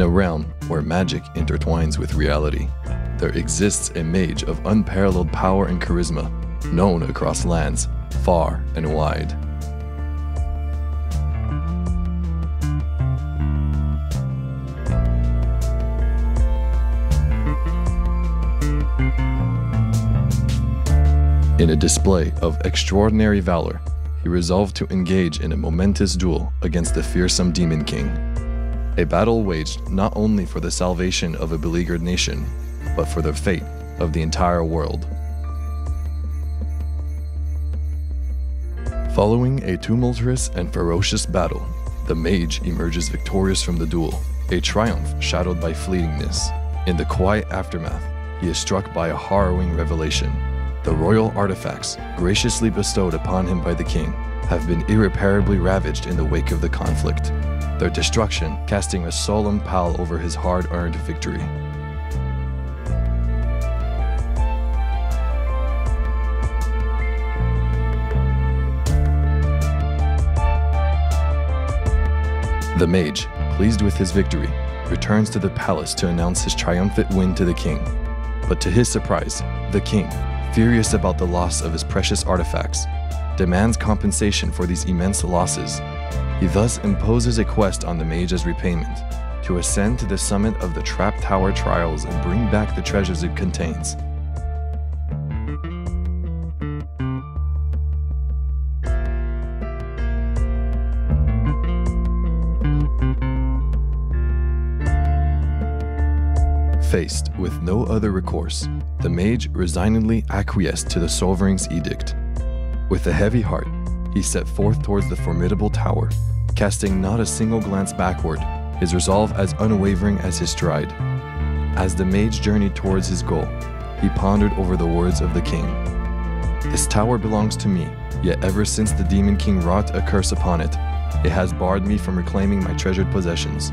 In a realm where magic intertwines with reality, there exists a mage of unparalleled power and charisma, known across lands far and wide. In a display of extraordinary valor, he resolved to engage in a momentous duel against the fearsome Demon King. A battle waged not only for the salvation of a beleaguered nation, but for the fate of the entire world. Following a tumultuous and ferocious battle, the mage emerges victorious from the duel, a triumph shadowed by fleetingness. In the quiet aftermath, he is struck by a harrowing revelation the royal artifacts, graciously bestowed upon him by the king, have been irreparably ravaged in the wake of the conflict, their destruction casting a solemn pall over his hard earned victory. The mage, pleased with his victory, returns to the palace to announce his triumphant win to the king. But to his surprise, the king, furious about the loss of his precious artifacts, demands compensation for these immense losses. He thus imposes a quest on the mage as repayment to ascend to the summit of the Trap Tower Trials and bring back the treasures it contains. Faced with no other recourse, the mage resignedly acquiesced to the sovereign's edict. With a heavy heart, he set forth towards the formidable tower, casting not a single glance backward, his resolve as unwavering as his stride. As the mage journeyed towards his goal, he pondered over the words of the king. This tower belongs to me, yet ever since the demon king wrought a curse upon it, it has barred me from reclaiming my treasured possessions.